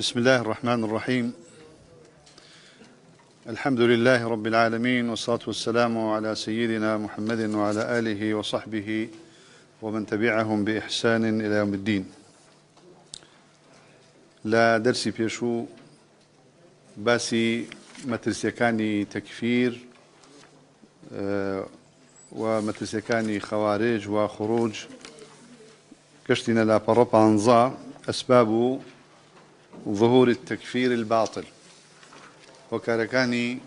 بسم الله الرحمن الرحيم. الحمد لله رب العالمين والصلاة والسلام على سيدنا محمد وعلى آله وصحبه ومن تبعهم بإحسان إلى يوم الدين. لا درسي بيشو باسي مترسيكاني تكفير آه، ومترسيكاني خوارج وخروج. كشتنا لا بروبانزا أسباب ظهور التكفير الباطل. وكاركاني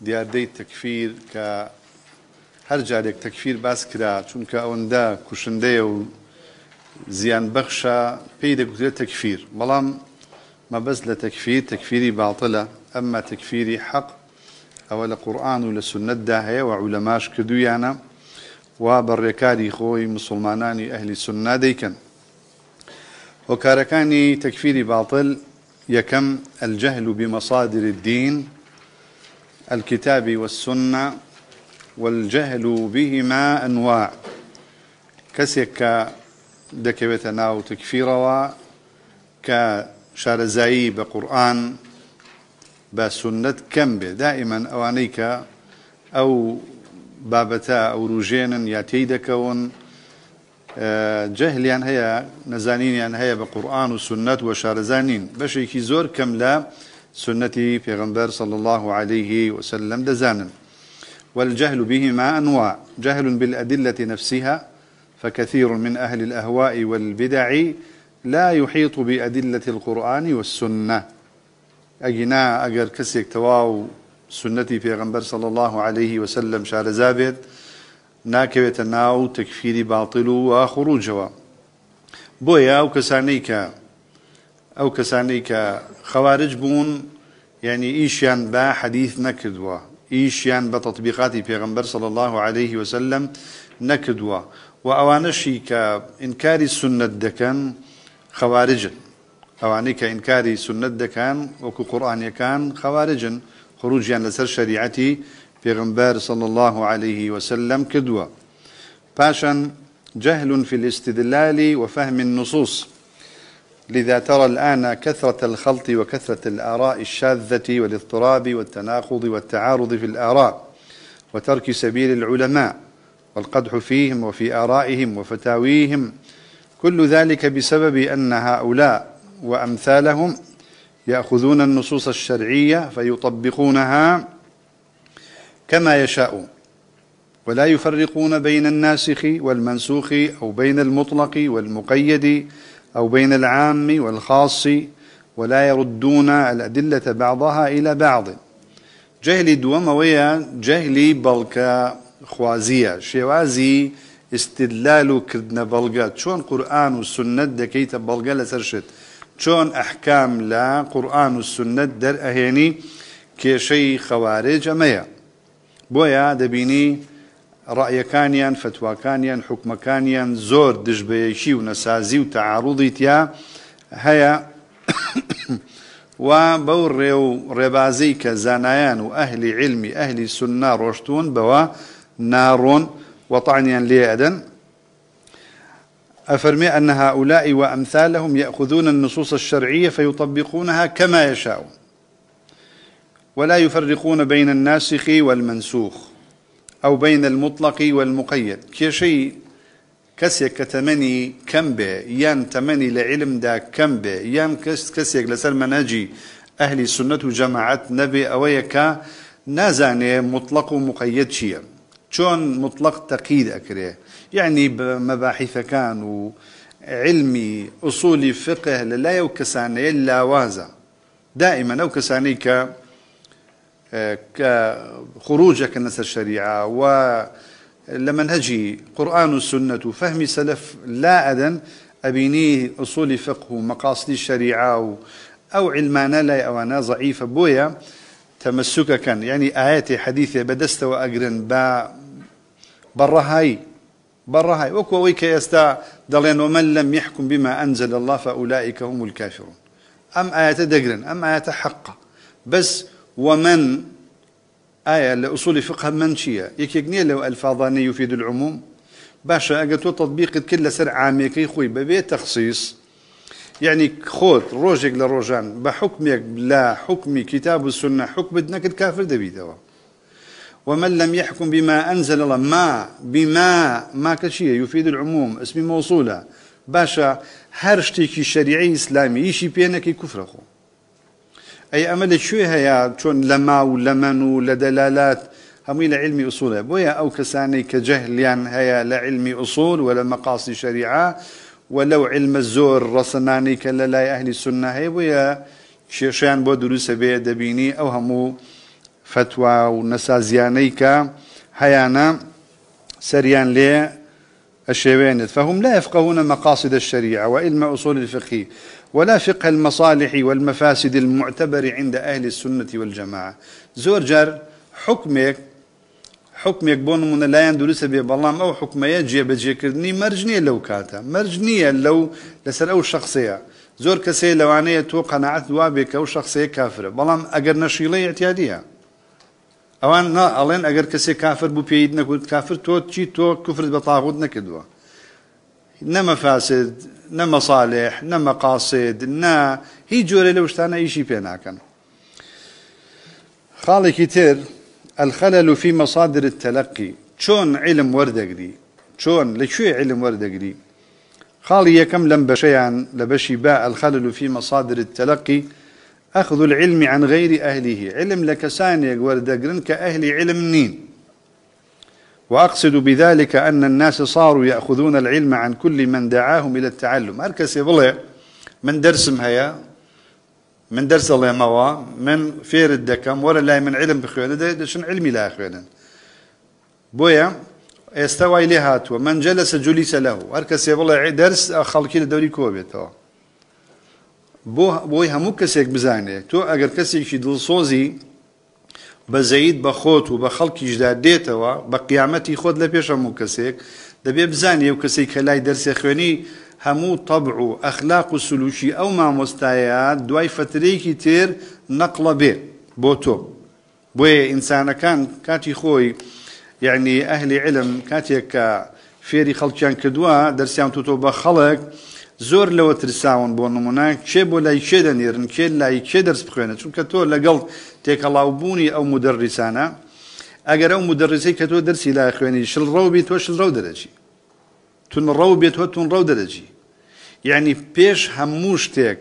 دياردي التكفير ك هەر لك تكفير باس کرا چونکە ئەوەندا کوشندەیە و زیان بەخشە پێی دەگوترێت تەکفیر. بەڵام مەبەست لە تەکفیر تەکفیری باڵتلە ئەمما تەکفیری حەق ئەوە و لە سنتدا هەیە و عولەماش کردویانە و بەڕێکاری خۆی مسلمانانی ئەهلی سننا دەیکەن. وكاركاني تكفيري باطل يكم الجهل بمصادر الدين الكتاب والسنة والجهل بهما أنواع. كسيك دكبتنا ناو تكفيروا كشارزاي بقرآن بسنة كم دائما أوانيك أو بابتا أو روجين ياتيدكون جهلیان هەیە نەزانینیان هەیە بە قورآن و سنت و شارەزانین بەشێکی کەم لە سنتي پیغمبر صلى الله عليه وسلم دزانا والجهل بهما أنواع. جهل بالأدلة نفسها فكثير من أهل الأهواء والبدع لا يحيط بأدلة القرآن والسنة. أجنا أجر كسيك تواو سنتي پیغمبر صلى الله عليه وسلم شارزابت ناکەوێتە ناو تەکفیری باڵتل و خروجەوە. بۆیە ئەو کەسانەی کە ئەو کەسانەی کە خەوارج بە حەدیث نەکردووە. ئیشیان بە تطبیقاتی پێغمبەر الله عليه وسلم نەکردووە. و ئەوانەشی کە ئینکاری سنت دەکەن خەوارجن ئەوانەی کە ئینکاری سنت دەکەن وەکو قورآانیەکان خەوارجن خروجیان پیغمبر صلى الله عليه وسلم كدوة باشا جهل في الاستدلال وفهم النصوص. لذا ترى الآن كثرة الخلط وكثرة الآراء الشاذة والاضطراب والتناقض والتعارض في الآراء وترك سبيل العلماء والقدح فيهم وفي آرائهم وفتاويهم كل ذلك بسبب أن هؤلاء وأمثالهم يأخذون النصوص الشرعية فيطبقونها كما يشاءون ولا يفرقون بين الناسخ والمنسوخ أو بين المطلق والمقيد أو بين العام والخاص ولا يردون الأدلة بعضها إلى بعض. جهل ويا جهلي بلك خوازية. شوازي استدلال كردنا بلغات شون قرآن والسنة دكيت بلغة لسرشت شون أحكام لا قرآن والسنة در أهيني كشي خوارج ميا. بۆیە دەبینی ڕائیەکانیان فتوواکانیان حکومەکانیان زۆر دژبەیەکی و نەسازی و تەعاڕوڵی تیا هەیە. و بەو ڕێ و ڕێبازەی کە علمی ئەهلی سننا ڕۆشتون بەوە ناڕۆن وطعنيا ليأدن أفرمي أن هؤلاء وأمثالهم يأخذون النصوص الشرعية فيطبقونها كما يشاءون ولا يفرقون بين الناسخ والمنسوخ أو بين المطلق والمقيد. كشيء كسيك كتمني كم به يان تمني لعلم دا كم به يان كسيك لسر مناجي أهل سنة جماعة نبي أويكا نازاني مطلق ومقيد شيء شون مطلق تقييد أكريه يعني بمباحث كان علمي أصولي فقه لا يوكساني إلا وازا. دائما أو كساني ك كخروجك الناس الشريعة ولمنهجي قرآن والسنة وفهم سلف لا أدن أبيني أصول فقه ومقاصد الشريعة أو علمانا لا أو أنا ضعيفة بويا تمسك كان يعني آيات حديثة بدست وأقرن با برهاي برهاي وكو ويك يستا دلين ومن لم يحكم بما أنزل الله فأولئك هم الكافرون. أم آيات دقرن أم آيات حق بس ومن؟ آية لأصول فقه منشية. يكيقني لو ألفاظاني يفيد العموم. باشا أقلتو تطبيق كل سر عامي كي خوي ببي تخصيص. يعني لە ڕۆژان بە حکمێک لا حکمی کتاب و سنە حکمت نەکرد کافر دەبیتەوە ومن لم يحكم بما أنزل الله ما بما ما كشيء يفيد العموم. اسم موصولة. باشا هر شتێکی شەریعی ئیسلامی ئیشی پێنەکەی کوفرەخۆ ئەی ئەمە لە کوێ هەیە چۆن لە ما و لە من و لە دەلالات هەمووی لە علمی ئوسولە بۆیە ئەو کەسانەی کە جەهلیان هەیە لە علمی ئوسول و لە مەقاسی شەریعە ولو علم الزور ڕسەنانی کە لە لای ئەهلی سنە هەیە بۆیە کێشیان بۆ دروستە بێ و فهم لا يفقهون مقاصد الشريعة وعلم أصول الفقه. ولا فقه المصالح والمفاسد المعتبر عند أهل السنة والجماعة. زور جار حكمك حكمك بون من لا يندرس به بلام أو حكمية جيب جيكردني مرجنية لو كاتا. مرجنية لو لسر أو شخصية. زور كسي لوانية تو قناعت دوابك أو شخصية كافرة. بلام أجر نشيلة اعتيادية. ئەوان ئەڵێن ئەگەر کەسێک کافر بوو پێیت نەکوت کافر تۆ چی تۆ کوفرت بە تاغوت فاسد نەمە صالح نەمە قاسد نا هیچ جۆرە لە شتانە ئیشی پێ ناکەن. خاڵێکی تر الخلل في مصادر التلقي چۆن علم وەردەگری؟ چۆن؟ لەکوێ علم وەردەگری؟ خاڵی یەکەم لەم بەشەیان لە بەشی با الخلل في مصادر التلقي أخذ العلم عن غير أهله علم لكسانيك وردقرن كأهل علم نين وأقصد بذلك أن الناس صاروا يأخذون العلم عن كل من دعاهم إلى التعلم. هركس يبلع من درس هيا من درس الله موا من فير الدكم ولا لا من علم بخيونا ده شن علمي لا خيونا بويا استوى إليهات ومن جلس جلس له. هركس يبلع درس خلقين الدوري كوبيته بۆ بۆی هەموو کەسێک بزانێت تۆ ئەگەر کەسێکی دڵسۆزی بە زەید بە خۆت و بە خەڵکیشدا دێتەوە بە قیامەتی خۆت لە پێش هەموو کەسێک دەبێ بزانێ و کەسێک کە لای دەرسێ خوێنی هەموو تەبع و ئەخلاق و سلوشی ئەو مامۆستایە دوای فترەیەکی تر نەقڵە بێ بۆ تۆ. بۆیە ئینسانەکان کاتی خۆی یعنی ئەهلی علم کاتێک کە فێری خەڵکیان کردووە دەرسیان توتۆ بە خەڵک زۆر لەوە ترساون بۆ نمونە. کێ بۆ لای کێ دەنێرن؟ کێ لای کێ دەرس بخوێنە؟ چونکە تۆ لەگەڵ تێکەڵاوبوونی ئەو مدەڕیسانە ئەگەر ئەو مودەڕیسەی کە تۆ دەرسی لای خوێنی شلڕەو بیت تۆ شلڕەو دەرەچی تونڕەو بێت تۆ تونڕەو دەرەچی یعنی پێش هەموو شتێک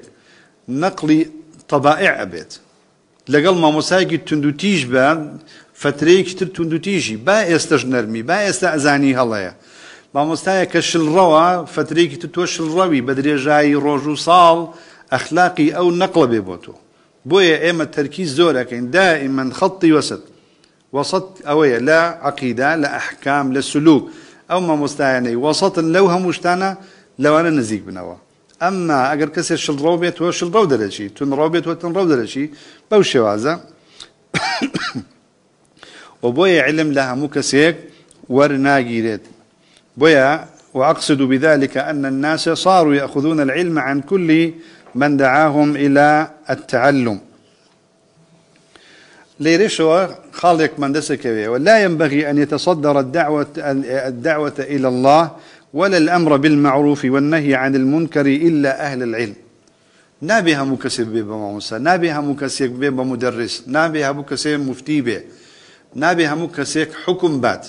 نەقلی تەبائع ئەبێت لەگەڵ مامۆستایەکی تونندوتیژ بە فترەیەکی تر تونندوتیژی با ئێستش نەرمی با ئێستا ئەزانی هەڵەیە. مامۆستایە کە شلڕەوە فترێکی تۆ شلڕەوی بە درێژایی ڕۆژ و ساڵ ئەخلاقی ئەو نەقڵە بێ بۆ تۆ. بۆیە ئێمە تەرکی زۆرەکەین دائما خەڵی وەسط وسط ئەوەیە لە عقیدا لە ئەحکام لە سلوک. ئەو مامۆستایانەی وەسەتن لەو هەموو شتانە لەوانە نزیک بنەوە. ئەمما ئەگەر کەسێ شلڕۆ بێت تۆ شلڕەو دەرەچی تونڕۆ بێت تۆ تنڕۆ دەرەچی بەو شێوازە. و بۆیە علم لە هەموو کەسێک وەرناگیرێت. بويا وأقصد بذلك أن الناس صاروا يأخذون العلم عن كل من دعاهم إلى التعلم. ليرشوا خالق من دسكوي ولا ينبغي أن يتصدر الدعوة, الدعوة إلى الله ولا الأمر بالمعروف والنهي عن المنكر إلا أهل العلم نابها مكسب بيبا موسى نابها مكسب بيبا مدرس نابها مكسب مفتي به نابها مكسب حكم بات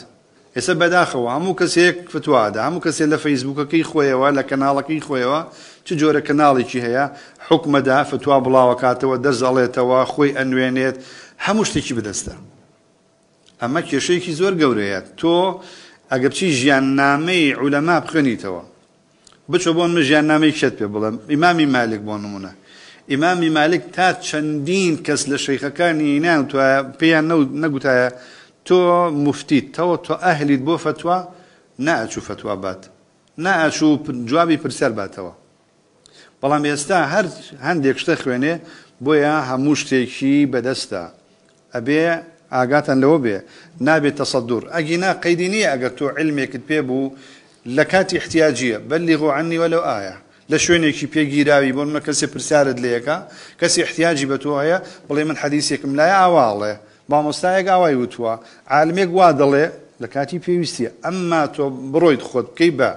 ئێستا بەداخەوە. هەموو کەسێک فتوادا هەموو کەسێک لە فەیسبوکەکەی خۆیەوە لە کەناڵەکەی خۆیەوە. چ جۆرە کەناڵێکی هەیە؟ حکومەدا فتوا بڵاوە کاتەوە دەرزەڵێتەوە خۆی ئەنوێنێت. هەموو شتێکی بدەستە. ئەمە کێشەیەکی زۆر گەورەیە. تۆ ئەگەر بچی ژیان نامەی عولەما بخوێنیتەوە؟ بچۆ بۆن من ژیان نامەی شت پێ بڵم ئیمامی مالک بۆ نمونە. ئیمامی مالک تا چەندین کەس لە شەیخەکانی نان پێیان نەگوتایە تۆ مفتیت تەوە تۆ ئەهلیت بۆ فتووا ناچوو فتووا بات. ناچوو جوابی پرسیار باتەوە. بەڵام ئێستا هەر هەندێک شتە خوێنێ بۆیە هەموو شتێکی بەدەستە. ئەبێ ئاگاتان لەوە بێ. نابێت تەسەدور ئەگینا قەیدینی ئەگەر تۆ علمێکت پێ بوو لە کاتی احتیاجیە. بەلی ڕوعنی وەلو ئایا. لە شوێنێکی پێگیراوی بۆ منە کەسێ پرسیارت لەیەکە کەسی احتیاجی بە تۆ هەیە بڵێ من حەدیسێکم لای ئاواڵێ. مامۆستایەک ئاوای وتووە. عالمێک وا دەڵێ لە کاتی پێویستی ئەمما تۆ بڕۆیت خۆت بکەی بە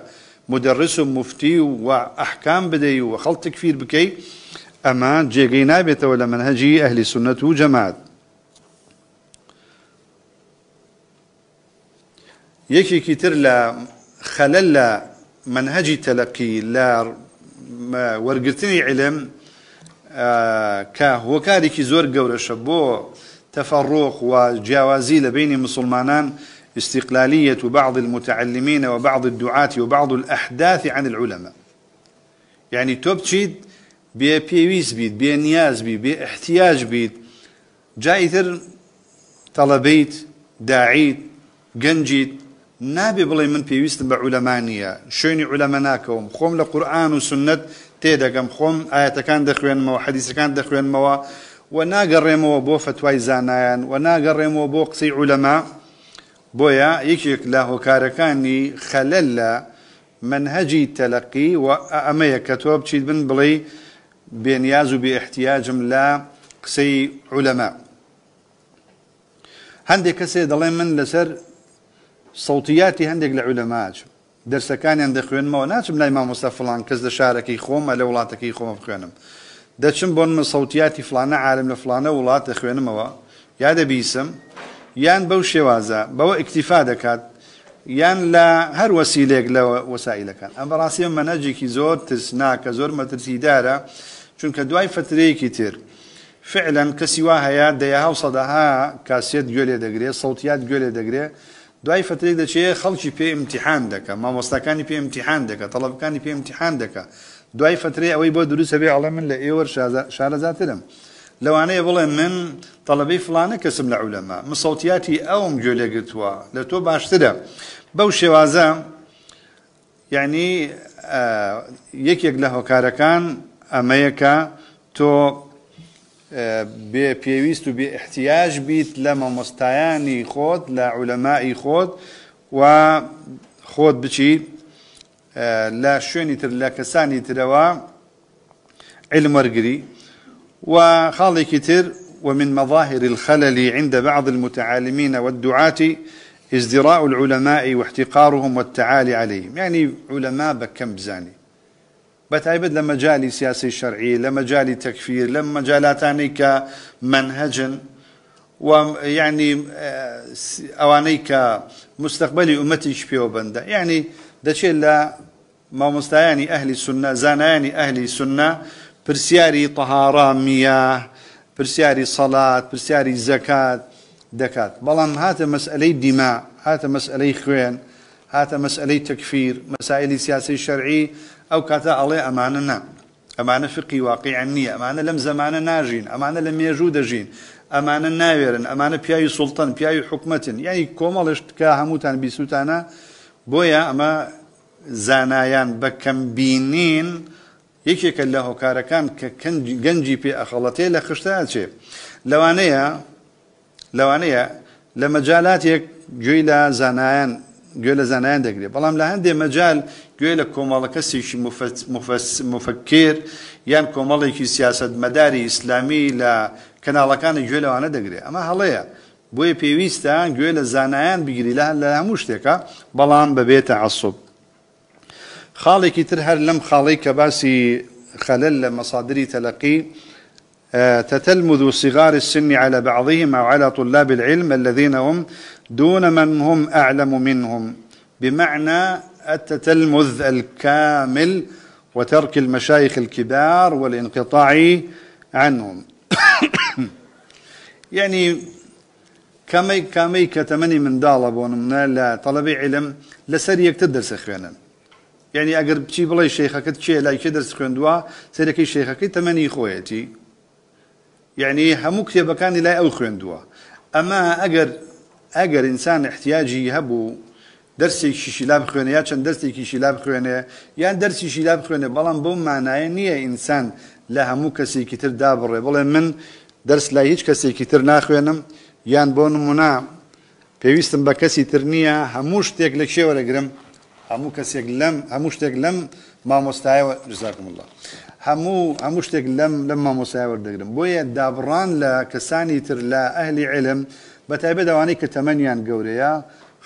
مدرس و مفتی و ئەحکام بدەی و خەڵتە کفیر بکەی ئەمە جێگەی نابێتەوە لە منهەجی ئەهلی سنت و جەمات یەکێکی تر لە خەلە لە منهەجی تەلەقی لە وەرگرتنی علم کە هۆکارێکی زۆر گەورەشە بۆ تفرق وجوازي لبين مسلمانان استقلالية بعض المتعلمين وبعض الدعاة وبعض الأحداث عن العلماء. يعني توبتشيد بي بيويس بيت بي نياز بيت بي احتياج بيت. جايثر طلبيت داعيت جنجيت نابي بڵێ من پێویستم بە عولەمانە شوێنی عولەمە ناکەوم. خۆم لە قورآن و سنت تێدەگەم خۆم ئاەتەکان دەخوێنمەوە حەدیسەکان دەخوێنمەوە. و ناگەڕێمەوە بۆ فتوای زانایان و ناگەڕێمەوە بۆ قسەی عولەما بۆیە یەکێک لە هۆکارەکانی خەلەل لە منهجی تەلقی و ئەمەیە کە تۆ بچیت بن بڵێ بێنیاز و بێ احتیاجم لە قسەی عولەما. هەندێک کەسێ دەڵێ من لەسەر سەوتیاتی هەندێک لە عولەماچ دەرسەکانیان دەخوێنمەوە ناچم لای مامۆستا فلان کەس لە شارەکەی خۆمە لە وڵاتەکەی خۆمە بخوێنم. دەچم بۆن من سەوتیاتی فلانە عالم لە فلانە وڵات دەخوێنمەوە. یا دەبیسم یان بەو شێوازە بەوە ئیکتیفا دەکات یان لە هەر وەسیلێک لە وەسائلەکان ئەم بەڕاستی مەنەجێکی زۆر ترسناکە زۆر مەترسیدارە چونکە دوای فترەیەکی تر. فعلا کەسی وا هەیە دەیە هەو سەدەها کاسێت گوێ دەگرێت سەوتیات گوێ دەگرێت دوای فترێک دەچێت خەڵکی پێ امتحان دەکە مامۆستاکانی پێ امتحان دەکە تەڵبەکانی پێ امتحان دەکە. دوای فترێ ئەوەی بۆ دروست هەبێ ئەڵێ من لە ئێوە شارەزاترم. لەوانەیە بڵێ من تەڵەبەی فلانە کەسم لە عولەما. مسەوتیاتی ئەوم گوێ لێگرتووە لە تۆ باشترە. بەو شێوازە یعنی یەکێک لە هۆکارەکان ئەمەیەکە تۆ بێ پێویست و بێ احتیاج بیت لە مامۆستایانی خۆت لە عولەمای خۆت و خۆت بچیت لا شوێنی تر لە کەسانی ترەوە علم وەرگری وخاڵێکی تر ومن مظاهر الخلل عند بعض المتعالمين والدعاة ازدراء العلماء واحتقارهم والتعالي عليهم. يعني علماء بكم بزاني. بتعبد لما جالي سياسي شرعي لما جالي تكفير لما جالاتاني كمنهج ويعني اوانيك مستقبلي أمتي شبيو بندا. يعني دەچێت لە مامۆستایانی ئەهلی سنە زانایانی ئەهلی سنە پرسیاری تەهارا میە پرسیاری سەڵات پرسیاری زەکات دەکات بەڵام هاتە مەسئلەی دیما هاتە مەسئلەی خوێن هاتە مەسئلەی تەکفیر مەسائلی سیاسی شەرعی ئەو کاتە ئەڵێ ئەمانە نا. ئەمانە فقی واقعیان نییە ئەمانە لەم زمانە ناژین ئەمانە لە مێژوو دەژین ئەمانە ناوێرن ئەمانە پیاوی سوڵتن پیاوی حکومەتن یعنی کۆمەڵش کە هەمووتان بیسووتانە بۆیە ئەمە زانایان بە کەمبینین یەکێکە لە هۆکارەکان کە گەنجی پێ ئەخەڵەتێ لە خشتا چێ؟ لەوانەیە لەوانەیە لە مەجاالاتێک گوێی لە زانایان گوێ لە زانایان دەگرێت. بەڵام لە هەندێک مەجال گوێ لە کۆمەڵە کەسێکی مفکر یان کۆمەڵێکی سیاست مەداری ئیسلامی لە کەناڵەکانی گوێ لەوانە دەگرێت. ئەمە هەڵەیە. بۆیە پێویستە گوێ لە زانایان بگیری لە لە هەموو شتێکە بەڵام ببێتە عسوب خاڵێکی تر هەر لەم خاڵی کە باسی تتلمذ صغار السن على بعضهم أو على طلاب العلم الذين هم دون من هم أعلم منهم. بمعنى التتلمذ الكامل وترك المشايخ الكبار والانقطاع عنهم. يعني کەمەی کامەی کە تەمەنی منداڵە بۆ منە لە تەڵەبی علم لەسەر یەکتر دەرسە خوێنن یعنی ئەگەر بچی بڵێ شێخەکەت چێ لایکە دەرس خوێندووە سەرەکەی شێخەکەی تەمەنی خۆیەتی. یعنی هەموو کتێبەکانی لای ئەو خوێندووە. ئەمە ئەگەر ئەگەر ئینسان احتیاجی هەبوو دەرسێکی شیلا بخوێنێ یا چەند دەستێکی شیلا بخوێنێ یان دەرسی شیلا بخوێنێ بەڵام بۆ مانایە نییە ئینسان لە هەموو کەسێکی تر دابڕێ. بڵێ من دەرس لای هیچ کەسێکی تر ناخوێنم. یان بۆ نمونا پێویستم بە کەسی تر نییە هەموو شتێک لە کێوە لەگرم هەموو کەسێک لەم هەموو شتێک لەم مامۆستایەوە جزاکم الله. هەموو هەموو شتێک لەم لەم مامۆسای وەردەگرم بۆیە دابڕان لە کەسانی تر لە ئەهلی علم بە تایبەت ئەوانەی کە تەمەنیان گەورەیە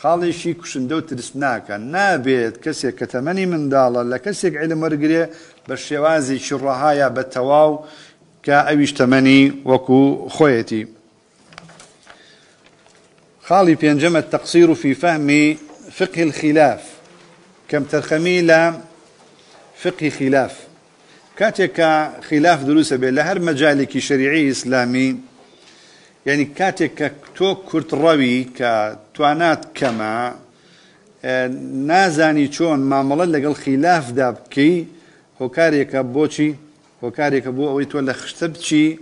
خاڵێکی کوشندە و ترسناکە نابێت کەسێک کە تەمەنی منداڵە لە کەسێک علم وەرگێ بە شێوازی شڕەهایە بە تەواو کە ئەویش تەمەنی وەکو خۆیەتی. پێنجەمە تەقسیر و في فهم فقه الخلاف. كم ترخمي لا فقه خلاف. كاتك خلاف دروس بين لهر مجالك شريعي إسلامي. يعني كاتك تو كرت روي كتوانات كما نازانی چۆن مامەڵە لەگەڵ خلاف دا بکەی هۆکارێکە بۆچی هۆکارێکە بۆ ئەوەی تۆ لە خشتە بچی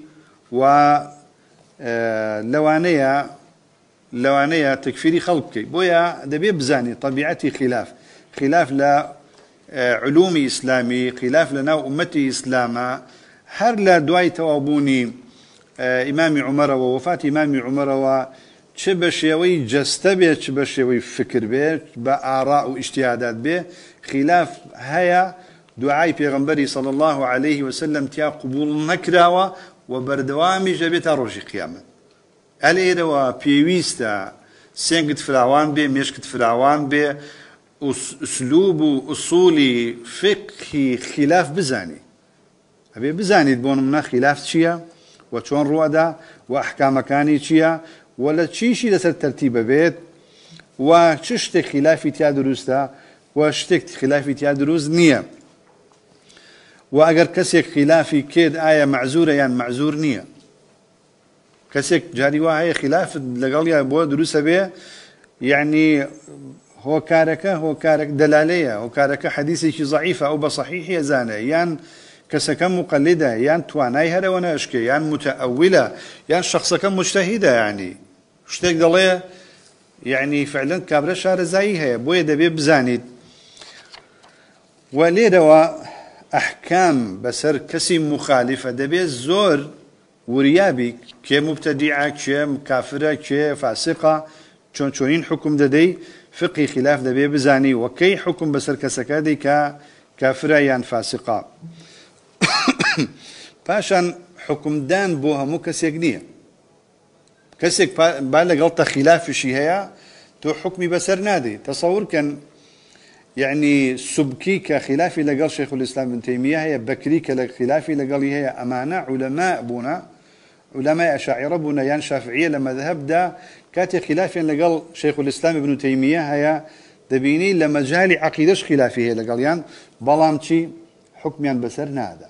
و لەوانەیە لەوانەیە خەڵک بکەیت بۆیە دەبێ بزانێت طبیعەتی خلاف. خلاف لە علومی ئیسلامی خلاف لە ناو ئومەتی ئیسلامە. هەر لە دوای تەوابوونی ئیمامی عمەرەوە وفاتی ئیمامی عمەرەوە چ بە شێوەی جەستە بێ چ بە شێوەی فکر بێت بە ئارا و ئیشتیادات بێ. خلاف الله عليه وسلم تیا قبول نەکراوە و بەردەوامی ژەبێت قیامەت. ئەلێرەوە پێویستە سێنگت فراوان بێ مێشکت فراوان بێ ئوسلوب و ئوسولی فقی خلاف بزانی ئەبێ بزانیت بۆ منە خلاف چییە و چۆن ڕوەدا و ئەحکامەکانی چییە و لە چیشی لەسەر تەرتیبە بێت و چ شتێک خلافی تیا دروستە و شتێک خلافی تیا دروست نییە و ئەگەر کەسێک خلافی کێت ئایا معزورە یان معزور نییە کەسێک جاری وا هەیە خلافت لەگەڵ یا بۆ دروستە بێ یعنی هۆکارەکە هۆکارێک دەلالەیە هۆکارەکە حەدیسێکی ضعیفە ئەو بە صحیحی زانە یان کەسەکە مقلدە یان توانای هەرەوە نەشکێ یان متەئەویلە یان شخصەکە مجتهیدە ینی شتێک دەڵێ یعنی فعلن کابرا شارەزایی هەیە بۆیە دەبێ بزانیت. و لێرەوە ئەحکام بەسەر کەسی مخالفە دەبێت زۆر وریابی کێ مبتەدیعە کێ کافرە کێ فاسقە چۆن چۆنین حکم دەدەی فقی خلاف دەبێ بزانی وەکەی حکم بەسەر کەسەکە دەی کە کافرە یان فاسقا پاشان حکمدان بۆ هەموو کەسێک نییە کەسێک با لەگەڵ تە خلافشی هەیە تۆ حکمی بەسەر نادەی تەسەورکەن يعني سبكي كخلافي لقال شيخ الإسلام ابن تيمية هي بكري كخلافي لقال هي أمانة علماء بنا علماء أشاعرة بنا يعني شافعية لما ذهب دا كاتي خلافي لقال شيخ الإسلام ابن تيمية هي دبيني لما جالي عقيدش خلافي هي لقال يعني بلام شي حكميان بسر نادا.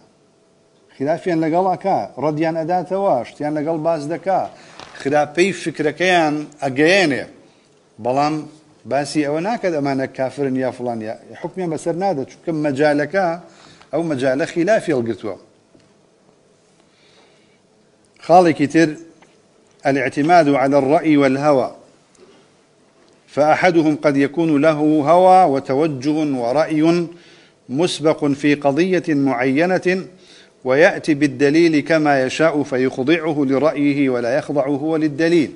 خلافيان لقال أكا رديان أداة واش تيان لقال باز دكا. خلافي فكركيان أجياني بلام باسی ئەوە ناکات ئەمانە کافرن یا فڵانیا حکمیان بەسەر نادە چونکە مەجالەکە ئەو مەجالە خلافی هەڵگرتووە خاڵێکی تر الاعتماد على الرأي والهوى فأحدهم قد يكون له هوى وتوجه ورأي مسبق في قضية معينة ويأتي بالدليل كما يشاء فيخضعه لرأيه ولا يخضع هو للدليل.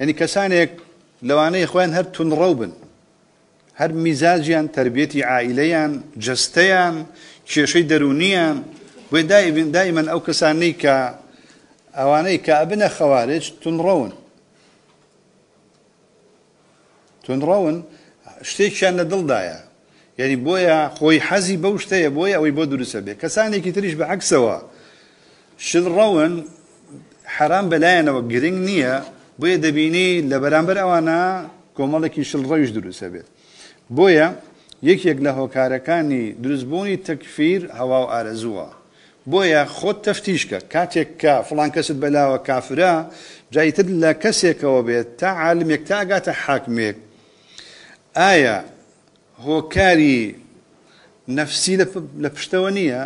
يعني كسانك لەوانەیە خۆیان هەر تونڕەو بن هەر میزاجیان تربیەتی عائلەیان جستەیان کێشەی دایمەن ئەو کەسانەی کە ئەوانەی کە ئەبنە خەوارج تونڕەون. تونڕەون شتێکیان لە دڵدایە. یعنی بۆیە خۆی حەزی بەو شتەیە بۆیە ئەوەی بۆ دروستە بێ. کەسانێکی تریش بە عکسەوە. شڵڕەون حرام بەلایەنەوە گرنگ نییە بۆیە دەبینی لە بەرامبەر ئەوانە کۆمەڵێکی شڵڕەویش دروستە بێت. بۆیە یەکێک لە هۆکارەکانی دروستبوونی تەکفیر هەوا و ئارەزووە. بۆیە خۆت تەفتیشکە کاتێک کە فڵان کەست بەلاوە کافرە جایتر لە کەسێکەوە بێت تا عالمێک تا ئاگاتە حاکمێک. ئایا هۆکاری نەفسی لە پشتەوە نییە؟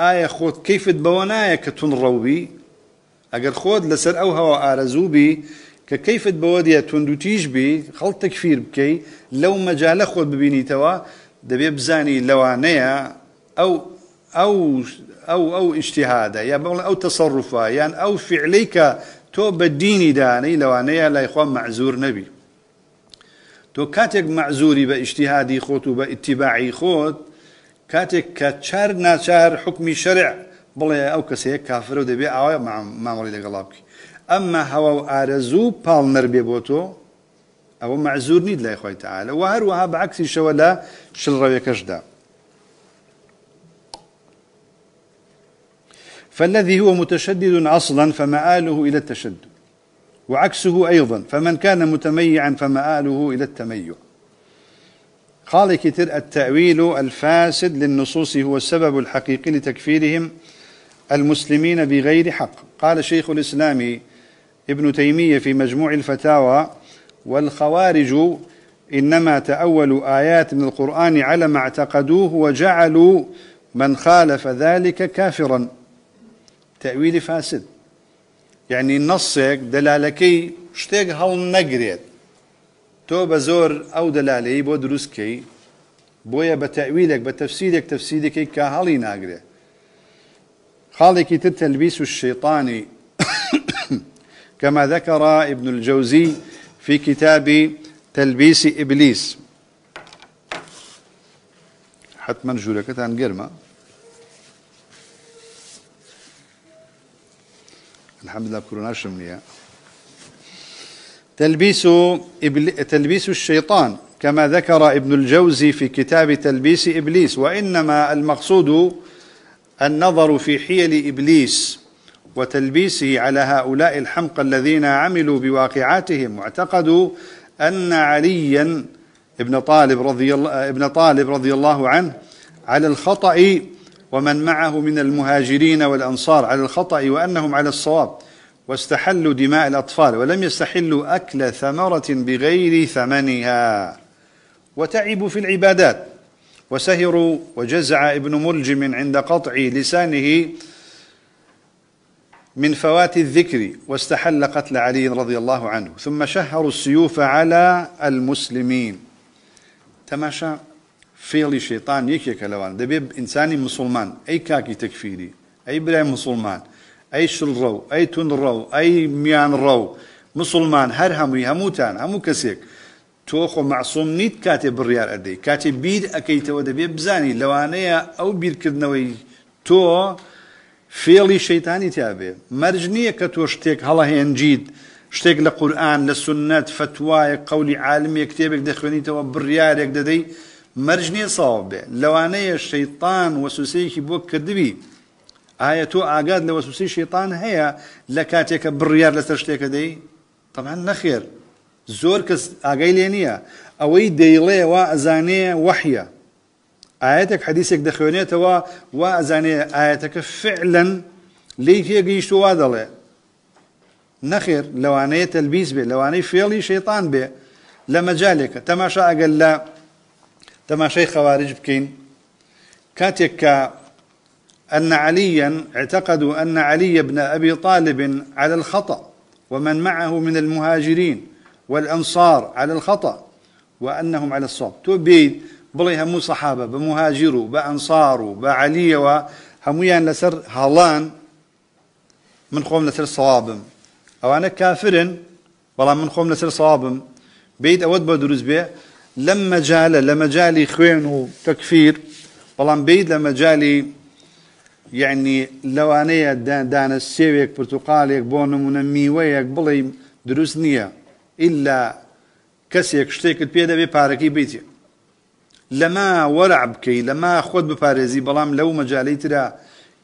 ئایا خۆت کەیفت بەوە نایە کە تون ڕەوبی؟ ئەگەر خۆت لەسەر ئەو هەوە ئارەزووبی کە کەیفت بەوە دیە توندوتیش بی خەڵ تەکفیر بکەی لەو مەجالە خۆت ببینیتەوە دەبێ بزانی لەوانەیە ئەو ئەو ئەو ئەو ئیشتیهادە یا بڵ ئەو تەسەڕوفە یان ئەو فعلەی کە تۆ بە دینی دانەی لەوانەیە لایخوا مەعزور نەبی. تۆ کاتێک مەعزوری بە ئیشتیهادی خۆت و بە ئیتیباعی خۆت کاتێک کە چار ناچار حکمی شەرع بڵێ ئەو کەسەیە کافرە و دەبێ ئاوای مامەڵی لەگەڵا بکە ئەمما هەوا و ئارەزوو پاڵ نەربێ بۆ تۆ أو معزور نيد لا إخوة تعالى وهروها بعكس شولا شل كشدا فالذي هو متشدد أصلا فمآله إلى التشدد وعكسه أيضا فمن كان متميعا فمآله إلى التميع. قال كتر التأويل الفاسد للنصوص هو السبب الحقيقي لتكفيرهم المسلمين بغير حق. قال شيخ الإسلام ابن تيمية في مجموع الفتاوى والخوارج إنما تأولوا آيات من القرآن على ما اعتقدوه وجعلوا من خالف ذلك كافرا. تأويل فاسد. يعني نصك دلالكي شتيك هل نقريت. تو بزور أو دلالي بو دروسكي بويا بتأويلك بتفسيرك تفسيرك كهالي ناقري. خالك تلبيس الشيطاني كما ذكر ابن الجوزي في كتاب تلبيس إبليس. حتما جولك عن الحمد لله كورونا شمنية تلبيس إبل... تلبيس الشيطان كما ذكر ابن الجوزي في كتاب تلبيس إبليس وإنما المقصود النظر في حيل إبليس وتلبيسه على هؤلاء الحمقى الذين عملوا بواقعاتهم واعتقدوا أن عليا ابن طالب رضي الله ابن طالب رضي الله عنه على الخطأ ومن معه من المهاجرين والأنصار على الخطأ وأنهم على الصواب واستحلوا دماء الأطفال ولم يستحلوا أكل ثمرة بغير ثمنها. وتعبوا في العبادات. وسهروا وجزع ابن ملجم عند قطع لسانه من فوات الذكر واستحل قتل علي رضي الله عنه. ثم شهروا السيوف على المسلمين. تماشى فێڵی شێطان یەکێکە لەوان. دەبێت ئینسانی مسلمان ئەی کاکی تەکفیری ئەی برای مسلمان ئەی شڕە و ئەی تون ڕە و ئەی میان ڕە و مسلمان هەر هەمووی هەمووتان هەموو کەسێک. تۆ خۆ مەعسوم نیت کاتێ بڕیار ئەدەی. کاتێ بیر ئەەکەیتەوە دەبێت بزانی. لەوانەیە ئەو بیرکردنەوەی تۆ فێڵی شەیتانی تیاابێ مەرج نییە کە تۆ شتێک هەڵەهێنجیت. شتێک لە قورآن لە سنت فتوایە قولی عالمی کتێبێک دەخوێنیتەوە بڕیارێک دەدەی. مەرج نییە ساوە بێ. لەوانەیە شەیتان وەسوسەیەکی بۆ کردوی ئایا تۆ ئاگات لە وەسوسی شێتان هەیە لە کاتێکە بڕیار لەسەر شتێکە دەی؟ تەمان نەخێر. زۆر کەس ئاگای لێ نییە. ئەوەی دەیڵێەوە ئەزانێ وەحە ئاەتێک حەدیسێک دەخوێنێتەوە وا ئەزانێ ئاەتەکە فعلەن لی تێگەیشت وا دەڵێ. نەخێر لەوانەیە تەلبیز بێ لەوانەی فێڵی شەیطان بێ. لە مەجالێکە تەماشا ئەگەل لە تەماشای خوارج بکەین كاتك أن عليا اعتقدوا أن علي بن أبي طالب على الخطأ ومن معه من المهاجرين والأنصار على الخطأ وأنهم على الصواب. تبيد بڵێ هەموو سەحابە بە مهاجر و بە ئەنسار و بە عەلیەوە هەمویان لەسەر من سەوابم ئەوانە کافرن بەڵام من خۆم لەسەر سەوابم بیت ئەوەت بە بێ لەم مەجالە لە مەجای خوێن و تەکفیر بەڵام بیت لە مەجای یعنی لەوانەیە دانە سێوێک پرتوقالێک بۆ نمونە میوەیەک بڵێ دروست نییە. ئللا کەسێک شتێکت پێ دەبێ پارەکەی بیتێ. لما وەرع بکەی لەما خۆت بپارێزی بەڵام لەو مەجای ترا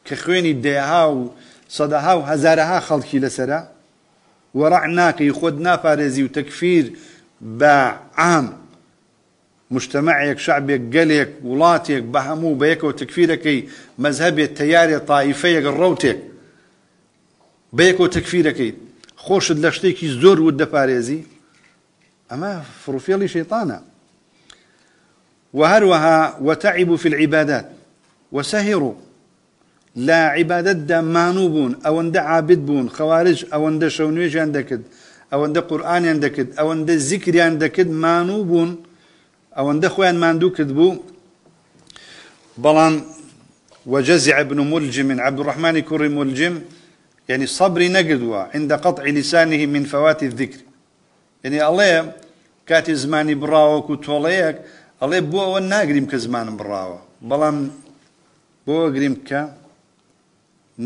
کە خوێنی دێها و سەدەها و هەزارەها خەڵکی لەسرە وەڕع ناکەی خۆت ناپارێزی و تەکفیر بە عام هەموو بە یەکەوە تەکفیرەکەی مەذهبێت تیارێ تایفەیەک ڕوتێک بە یەکەوە تەکفیرەکەیت خۆشت لە شتێکی زۆر ود دەپارێزی ئەمە فڕوفێڵی شەیطانە وهروها وتعبوا في العبادات. وسهروا. لا عبادة دا مانوبون أو اند عابد بون خوارج أو اند شونويج عندكد أو اند قرآن عندكد أو اند ذكر عندكد مانوبون أو اند خوان ماندو كذبو. بلان وجزع ابن ملجم عبد الرحمن كر ملجم. يعني صبري نقدوا عند قطع لسانه من فوات الذكر. يعني الله كاتي زماني براوك وتوليك ئەڵێ بۆ ئەوە ناگریم کە زمانم بڕاوە بەڵام بۆ گریم کە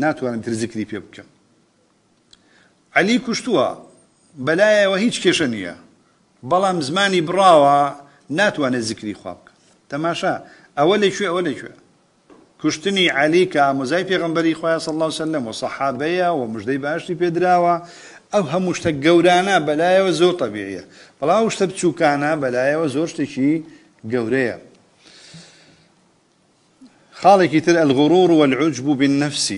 ناتوانم تر زیکری پێ بکەم علی کوشتووە بەلایەوە هیچ کێشە نییە بەڵام زمانی بڕاوە ناتوانێت زیکری خواب بکە. تەماشا ئەوە لەکوێ ئەوە لەکوێ کوشتنی علی کە ئامۆزای پێغمبەری خۆیان سەڵ الله وسلم و سەحابەیە و مژدەی باشی پێدراوە ئەو هەموو شتە گەورانە بەلایەوە زۆر تەبیعە بەڵام شتە بچووکانە بەلایەوە زۆر شتێکی گەورەیە. خاڵێکی تر الغرور والعجب بالنفس.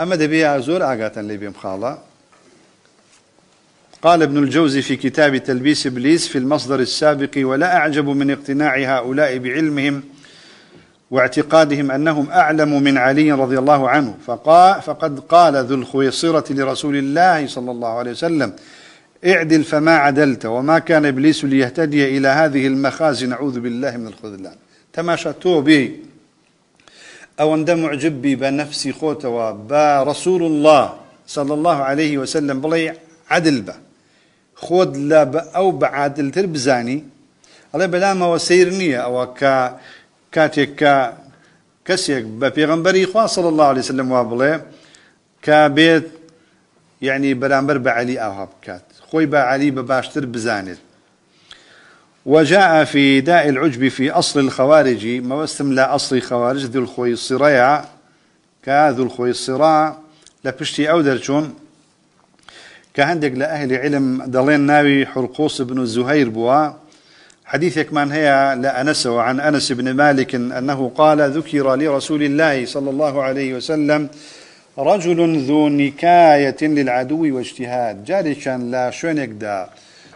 أما دبيع زور آقاتا اللي بيم خالة قال ابن الجوزي في كتاب تلبيس إبليس في المصدر السابق ولا أعجب من اقتناع هؤلاء بعلمهم واعتقادهم أنهم أعلم من علي رضي الله عنه. فقال فقد قال ذو الخويصرة لرسول الله صلى الله عليه وسلم اعدل فما عدلت وما كان إبليس ليهتدي إلى هذه المخازن نعوذ بالله من الخذلان. تماشى به ئەوەندە معجببی بە نەفسی خۆتەوە بە ڕسول الله صلى الله عليه وسلم بڵێ عدل بە خۆت لە ئەو بەعادلتر بزانی ئەڵێ بەلامەوە سیر نییە. ئەوە کە کاتێک کە کەسێک بە صلى الله عليه وسلم وا بڵێ کە بێت یعنی بەرامبەر بە علی ئاها بکات. خۆی وجاء في داء العجب في أصل الخوارج موسم لا أصل خوارج ذو الخويصريع كذو الخويصراع لبشتي أو درجون كهندك لأهل علم دلين ناوي حرقوس بن الزهير بوا. حديثك من هي؟ لأنس وعن أنس بن مالك أنه قال ذكر لرسول الله صلى الله عليه وسلم رجل ذو نكاية للعدو واجتهاد. جاري كان لا شونك دا.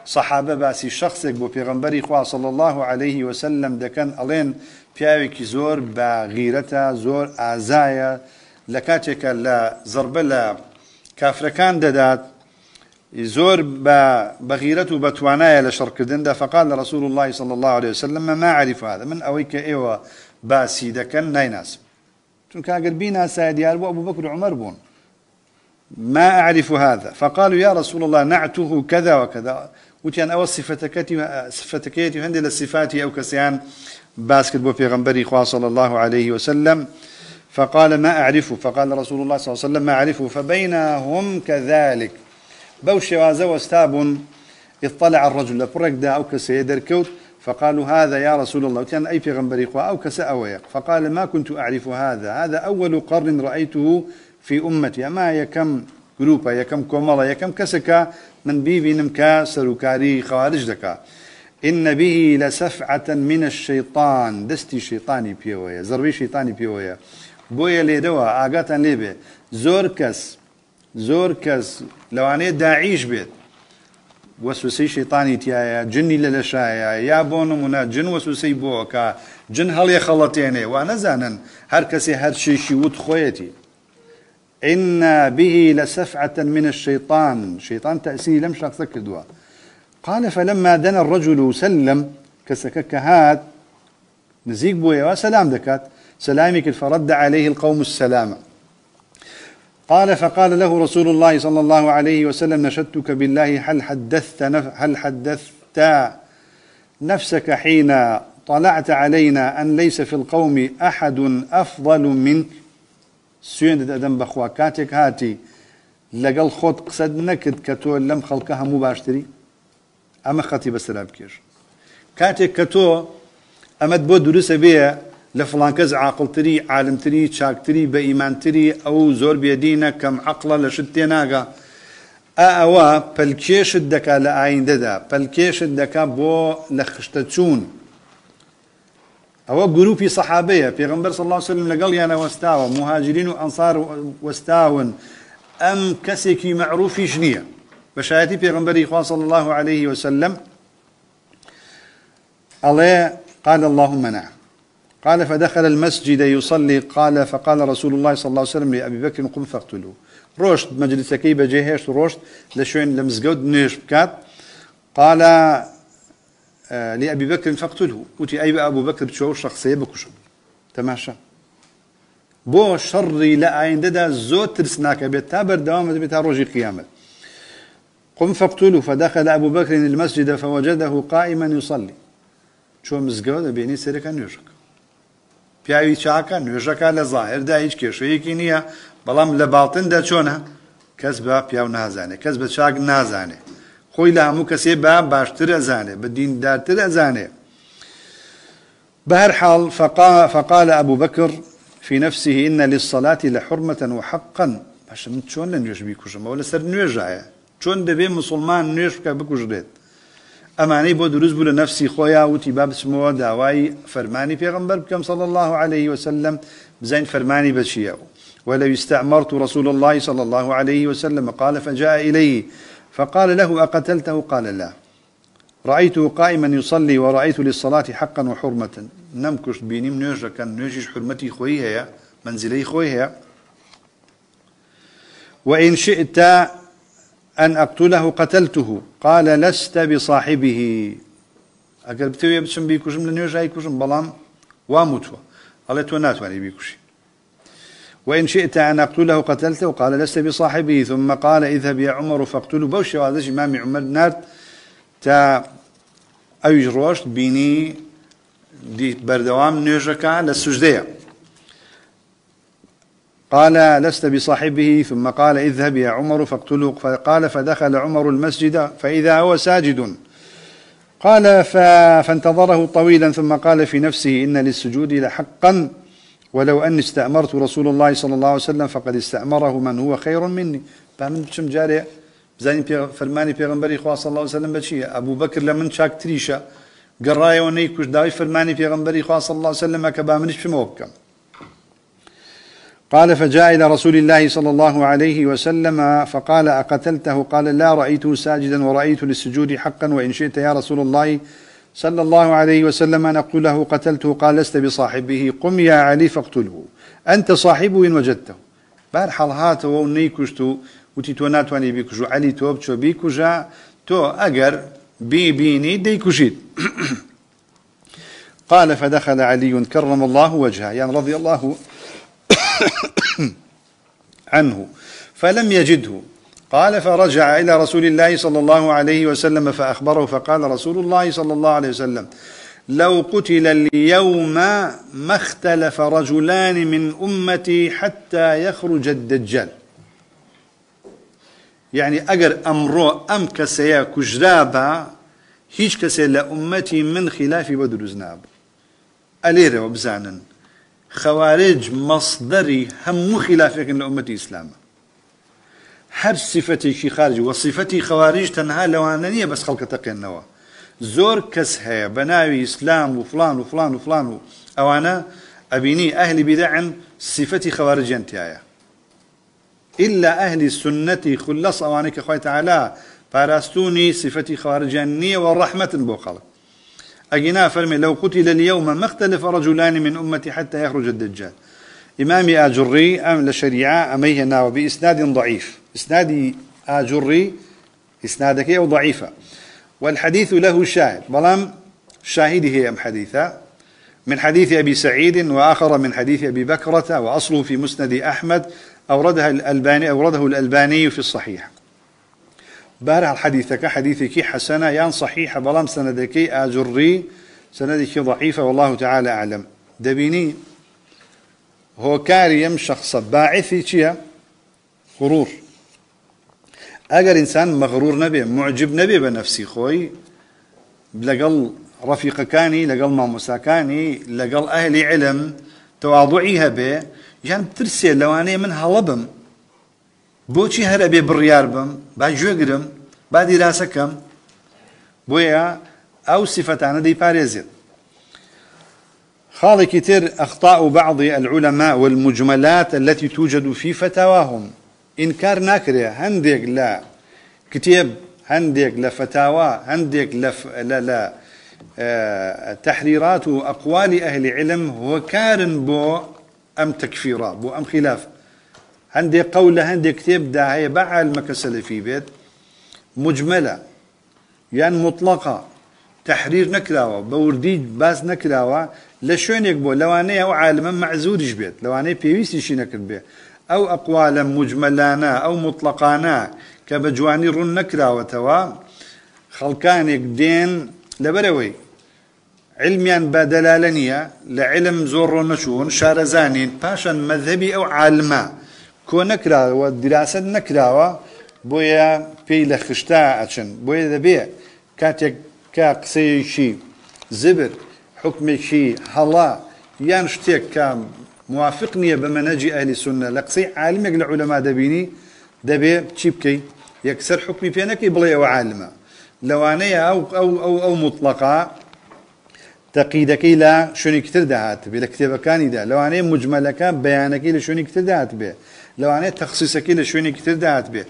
صحابة باسی شخصێک بۆ پێغمبەری خوا صلی الله عليه وسلم دەکەن ئەڵێن پیاوێکی زۆر بە غیرەتە زۆر ئازایە لە کاتێکە لە زربە و بەتوانایە لە شەڕکردندا فقال رسول الله صلى الله عليه وسلم ما عرف هذا من ئەوەی کە ئێوە باسی دەکەن نایناسم چونکە ئەگەر بیناسا دیار بۆ ئەبوو بەکر عمر بوون. ما أعرف هذا. فقالوا يا رسول الله نعته كذا وكذا. وتيان أو صفتكتي صفتكيتي هندي للصفات أو كسيان باسكت بو غنبري خواه صلى الله عليه وسلم. فقال ما أعرفه فقال رسول الله صلى الله عليه وسلم ما أعرفه فبينهم كذلك. بوش وازا واستاب اطلع الرجل لبرك دا أو كسيدر كوت فقالوا هذا يا رسول الله. كان أي في غنبري أو كسأويق فقال ما كنت أعرف هذا؟ هذا أول قرن رأيته في أمتي. أما يكم جروبا يكم كومالا يكم كسكا من بيبي نمكا سروكاري خوارج دكا. إن به لسفعة من الشيطان. دستي شيطاني بيويا زربي شيطاني بيويا. بويا ليدوا آقاتا ليبي. زور كس كس لو أنا داعيش بيت وسوسي شيطاني تيايا جني للشايا يا بونمونا جن وسوسي بوكا جن هل يخلطيني وانا زانا هر كسي هر شي شي ود خويتي إن به لسفعة من الشيطان شيطان تأسيه لم شخصك دوا قال فلما دنا الرجل سلم كسكك هات نزيق بويا وسلام دكات سلامك فرد عليه القوم السلام. قال فقال له رسول الله صلى الله عليه وسلم نشدتك بالله هل حدثت هل حدثت نفسك حين طلعت علينا أن ليس في القوم أحد أفضل منك؟ بەخوا کاتێک هاتی لەگەڵ خۆت قسەد نەکرد کە تۆ لەم خەڵکە هەموو باشتری ئەمە خەتی بەسرا بکێش کاتێک کە تۆ ئەمەد بۆ لە فڵانکەس عاقلتری عالمتری چاکتری بە ئیمانتری ئەو زۆر بێدینە کەم عقلە لە شت تێناگە ئەوە پەلکێشت دەکات لە ئایندەدا پەلکێشت دەکات بۆ لە خشتە چوون. ئەوە گروپی سەحابەیە پێغمبەر صلی الله وسلم لەگەڵ یانە وەستاوە مهاجرین و ئەنصار وەستاون. ئەم کەسێکی معروفیش نییە. بەشایەتی پێغمبەری خوا صلی الله عليه وسلم الله قال اللهم نعم قال فدخل المسجد يصلي. قال فقال رسول الله صلى الله عليه وسلم لأبي بكر قم فاقتلوه. روشت مجلسكي بجيهش روشت لشوين لمزقود نيش بكات. قال آه، لأبي بكر فاقتله وتي أي أبو بكر شو شخصية بكشم تماشى. بو شري لا ددا زوت ترسناك بيت. تابر دوام بيت روجي قيامة قم فاقتله فدخل أبو بكر المسجد فوجده قائما يصلي. شو مزقود؟ بيني سيرك نيوشك پیاوی چاکە نوێژەکە لە ظاهر دا هیچ کێشەیەکی نییە بەڵام لە باڵتن دا چۆنە کەس بە پیاو نازانێت کەس بە چاک نازانێت خۆی لە هەموو کەسێ بە باشتر ئەزانێ بە دیندارتر ئەزانێ. بهرحال فقال, فقال أبو بكر في نفسه إن للصلاة لحرمة وحقا. باش من شلون نوێژ بیکوژم؟ ولا سەر نوێژایە. چۆن دەبێ مسلمان نوێژ بکە بکوژرێت؟ ئەمانەی بۆ دروست بوو لە نفسی خۆیان وتی با بچمەوە داوای فەرمانی پێغمبەر صلى الله عليه وسلم بزين فرماني بچیە ولو استعمرت رسول الله صلى الله عليه وسلم قال فجاء إليه فقال له أقتلته؟ قال لا. رأيته قائما يصلي ورأيت للصلاة حقا وحرمة. نمكش بيني منوجة كان نوجش حرمتي خويها منزلي خويها. وإن شئت أن أقتله قتلته. قال لست بصاحبه. أقل بتوي بتشم بيكوشم لنوجة يكوشم بلام واموتوا قال تو ناتواني بيكوشي. وإن شئت أن أقتله قتلته؟ قال لست بصاحبه. ثم قال اذهب يا عمر فاقتله بوش هذا إمام عمر نارت تا ڕۆشت بینی بەردەوام نوێژەکە لە سوژدەیە قال لست بصاحبه ثم قال اذهب يا عمر فاقتله فقال فدخل عمر المسجد فإذا هو ساجد. قال فانتظره طويلا ثم قال في نفسه إن للسجود لحقا. ولو أني استأمرت رسول الله صلى الله عليه وسلم فقد استأمره من هو خير مني. فمن بشم جاري بزانین فەرمانی پێغمبەری خوا صلی الله عليه وسلم بچیە ئەبوو بەکر لە من چاکتریشە گەڕایەوە نەیکوش داوای فەرمانی پێغمبەری خوا صلی الله عليه وسلم کە با منش بمەوە بکەم قال فجاء إلى رسول الله صلى الله عليه وسلم فقال أقتلته؟ قال لا رأيته ساجدا ورأيت للسجود حقا وإن شئت يا رسول الله صلى الله عليه وسلم أن أقول له قتلته؟ قال لست بصاحبه. قم يا علي فاقتله. أنت صاحبه إن وجدته. بار حلهاته ونيكشتو وتی تۆ ناتوانانی بیکوژ و علی تۆ بچۆ بیکوژە تۆ ئەگەر ببینی دەیکوژیت قال فدخل علي كرم الله وجهه. يعني رضي الله عنه فلم يجده. قال فرجع إلى رسول الله صلى الله عليه وسلم فأخبره فقال رسول الله صلى الله عليه وسلم لو قتل اليوم ما اختلف رجلان من أمتي حتى يخرج الدجال. يعني اگر أمرو أم كسيا كجرابا هيج كسي لأمتي من خلافي بدرزناب أليرا وبزانا خوارج مصدري هم خلافك لأمتي إسلام هر صفتي شي خارج وصفتي خوارج تنها لوانانية بس خلق تقين زور كس هي بناوي إسلام وفلان وفلان وفلان أوانا أبيني أهل بدع صفتي خوارج انتهايا إلا أهل السنة خلص أوانك أخوة تعالى فارستوني صفتي خارجانية والرحمة بوخلق أجنا فرمي لو قتل اليوم ما اختلف رجلان من أمتي حتى يخرج الدجال. إمامي آجري أم لشريعة أميهنا وبإسناد ضعيف. إسناد آجري إسنادك أو ضعيفة. والحديث له شاهد. بلام شاهده هي أم حديثة؟ من حديث أبي سعيد وآخر من حديث أبي بكرة وأصله في مسند أحمد أوردها الألباني أورده الألباني في الصحيح. بارع حديثك حديثك حسنة يان صحيحة بلام سندك أجري. سندك ضعيفة والله تعالى أعلم. دبيني. هو كاريم شخص باعثي چيا غرور. اگر إنسان مغرور نبي معجب نبي بنفسي خوي. لقل رفيق كاني لقل ماموسا كاني لقل أهلي علم تواضعيها به. یان بترسێ لەوانەیە من هەڵە بم بۆچی هەرە بێ بڕیار بم؟ با گوێگرم با دیراسەکەم. بۆیە ئەو سفتانە دەیپارێزێت. خالق تر أخطاء بعض العلماء والمجملات التي توجد في فتاواهم. إنكار ناكرة هندق لا كتاب هندق لفتاوى هندق لف لا لا آه تحريرات وأقوال أهل علم هو كارن بو أم تكفيرا بو أم خلاف. عندي قول عندي كتاب دا هي بعل مكسل في بيت. مجملة. يعني مطلقة. تحرير نكراوة. بورديج باس نكراوة. لشون يكبو لو أنا أو عالما معزود بيت. لو أنا بيويسي شي نكر أو أقوالا مجملانا أو مطلقانا كبجواني رن نكراوة توا. خلقانك دين لبروي. علميان بدلالنية لعلم زور نشون شارزانين. باشا مذهبي أو عالما كو نكرا ودراسة نكراوة بۆیە پێی لە خشتا ئەچن. بۆیە دەبێ کاتێک کا قسەیەکی زبر حکمێکی هەڵا یان شتێک کە موافق نییە بە مەنەجی ئەهلی سنە. لە قسەی عالمێک لە عولەما دەبینی دەبێ چی بکەیت یەکسەر حکمی پێ نەکەی بڵێ ئەوە عالمە. لەوانەیە ئەو ئەو ئەو ئەو مطلقا تەقیدەکەی لە شوێنی کتر داهات بێ لە کتێبەکانیدا لەوانەیە مجملەکە بەیانەکەی لە شوێنی کتر داات بێ. لەوانەیە تەخصیسەکەی لە شوێنی کتر داات بێ.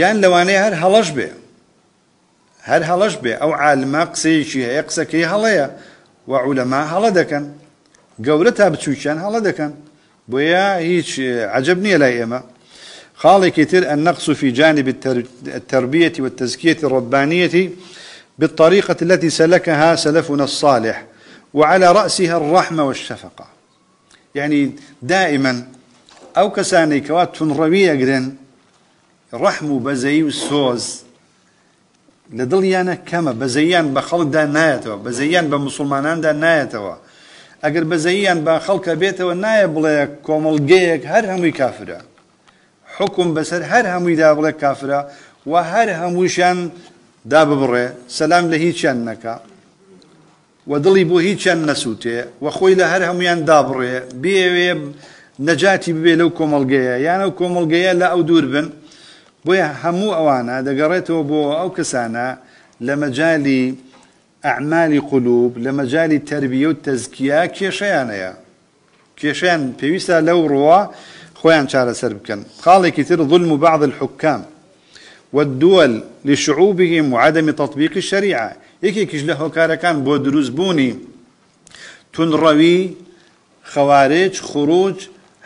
یان لەوانەیە هەر هەڵەش بێ. هەر هەڵەش بێ. ئەو عالما قسەیەکی هەیە؟ قسەکەی هەڵەیە. و عولەما هەڵە دەکەن. گەورە تا بچووکیان هەڵە دەکەن. بۆیە هیچ عجب نییە النقص في جانب التربية والتزكية الربانية بالطريقة التي سلكها سلفنا الصالح. وعلى رأسها الرحمة والشفقة. يعني دائما أو كساني كوات تنروي أقرن رحم بزي والسوز لدڵیانە کەمە بەزەیان بە خەڵک دا نایەتەوە بەزەیان بە مسلماناندا نایەتەوە. ئەگەر بەزەیان بە خەڵکە بێتەوە نایە بڵێ کۆمەڵگەیەک هەر هەمووی کافرە. حکم بەسەر هەر هەموویدا بڵێ کافرە و هەر هەمووشیان دا ببڕێ. سەسلام لە هیچیان نەکە و دڵی بۆ هیچیان نەسووتێ. و خۆی لە هەر هەمویان دابڕێ بێوێ نەجاتی ببێ لەو کۆمەڵگەیە یانە و کۆمەڵگەیە لە ئەو دوور بن. بۆیە هەموو ئەوانە دەگەڕێتەوە بۆ ئەو کەسانە لە مەجای ئەعمالی قلوب. لە مەجای تربیە و تەزکیە کێشەیانەیە کێشیان پێویستە لەو ڕوە خوان چارەسەر بکەن ظلم بعض الحكام. والدول لشعوبهم وعدم تطبيق الشريعة. یەکێکیش لە هۆکارەکان بۆ دروستبوونی تونڕەوی خەوارێج خروج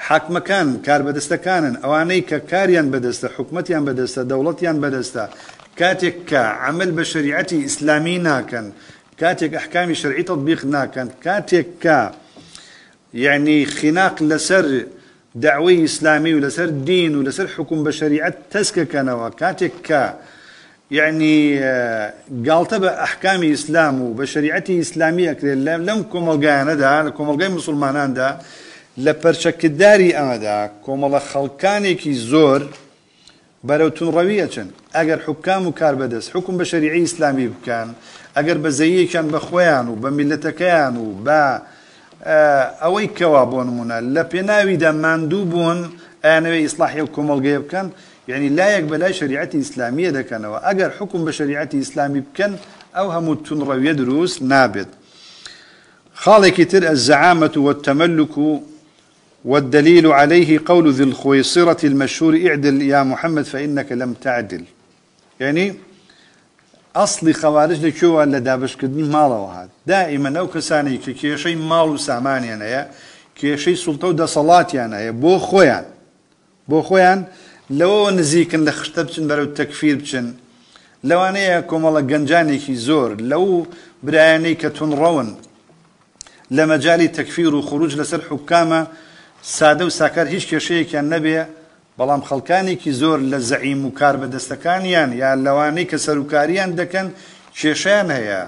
حاکمەکان کار بەدەستەکانن. ئەوانەی کە کاریان بەدەستە حکومەتیان بەدەستە دەوڵەتیان بەدەستە کاتێک کە عمل بە شریعەتی ئیسلامی ناکەن کاتێک ئەحکامی شەرعی تطبیق ناکەن کە یعنی خیناق لەسەر دعوی ئیسلامی و لەسەر دین و لەسەر حکوم بە شریعەت تەسکەکەنەوە. کاتێک کە یعنی گاڵتە بە ئەحکامی ئیسلام و بە شریعەتی ئیسلامی ئەکرێت لە پەرچەکردداری ئەمەدا کۆمەڵە خەڵکانێکی زۆر بەرەو تونڕەویە چن. ئەگەر حکام و کار بەدەست حکم بە شریعی ئیسلامی بکەن ئەگەر بە زەیەکیان بە خۆیان و بە میلەتەکەیان و بە ئەوەی کەوا بۆ نمونە. لە پێناویدا ماندوو بوون ئەیانەوەی ئیسلاحی و کۆمەڵگەی بکەن؟ یعنی لایەک بەلای شریعەتی ئیسلامیە دەکەنەوە. ئەگەر حکم بە شریعەتی ئیسلامی بکەن ئەو هەموو تونڕەویە دروست نابێت. خاڵێکی تر الزعامة والتملك والدليل عليه قول ذي الخويصرة المشهور اعدل يا محمد فإنك لم تعدل. يعني ئەسلی خەوارج لەکوێوە لە دابشکردنی ماڵەوە هات دائیمە ئەو کەسانی کە کێشەی ماڵ و سامانیان هەیە کێشەی سوڵتە و دەسەڵاتیان هەیە بۆ خۆیان بۆ خۆیان لەوە نزیکن لە خشتە بچن بەرەو تەکفیر بچن. لەوانەیە کۆمەڵە گەنجانێکی زۆر لەو برایانەی کە تونڕەون لە مەجای تەکفیر و خروج لەسەر حکامە سادە و ساکار هیچ کێشەیەکیان نەبێ بەڵام خەڵکانێکی زۆر لە زەعیم و کار بەدەستەکانیان یا لەوانەی کە سەرکاریان دەکەن کێشیان هەیە.